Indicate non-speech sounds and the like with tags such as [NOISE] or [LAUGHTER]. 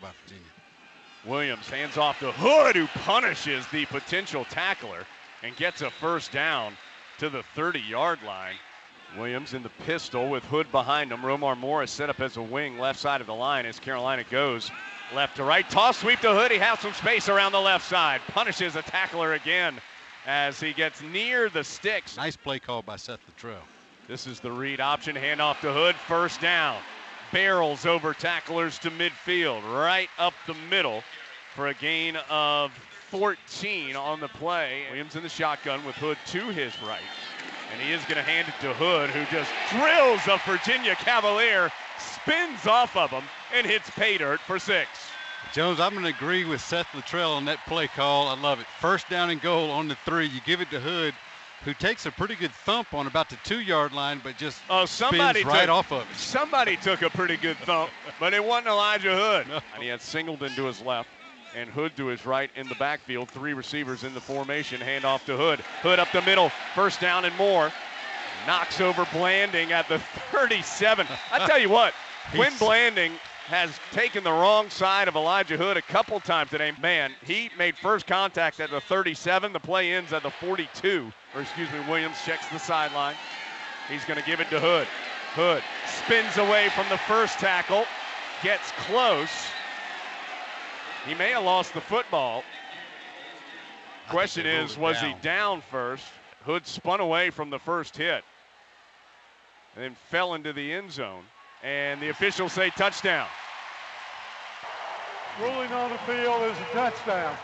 by Virginia. Williams hands off to Hood, who punishes the potential tackler and gets a first down to the 30 yard line. Williams in the pistol with Hood behind him. Romar Morris set up as a wing left side of the line as Carolina goes left to right. Toss sweep to Hood. He has some space around the left side. Punishes a tackler again as he gets near the sticks. Nice play call by Seth Littrell. This is the read option. Handoff to Hood. First down. Barrels over tacklers to midfield. Right up the middle for a gain of 14 on the play. Williams in the shotgun with Hood to his right. And he is going to hand it to Hood, who just drills a Virginia Cavalier, spins off of him, and hits pay dirt for six. Jones, I'm going to agree with Seth Littrell on that play call. I love it. First down and goal on the three. You give it to Hood, who takes a pretty good thump on about the two-yard line, but just oh, somebody spins right took, off of it. Somebody took a pretty good thump, but it wasn't Elijah Hood. No. [LAUGHS] And he had Singleton to his left and Hood to his right in the backfield. Three receivers in the formation. Hand off to Hood. Hood up the middle. First down and more. Knocks over Blanding at the [LAUGHS] 37. I tell you what, [LAUGHS] Quin Blanding has taken the wrong side of Elijah Hood a couple times today. Man, he made first contact at the 37. The play ends at the 42. Or excuse me, Williams checks the sideline. He's going to give it to Hood. Hood spins away from the first tackle, gets close, he may have lost the football. Question is, was down. he down first? Hood spun away from the first hit and then fell into the end zone. And the officials say touchdown. Ruling on the field is a touchdown.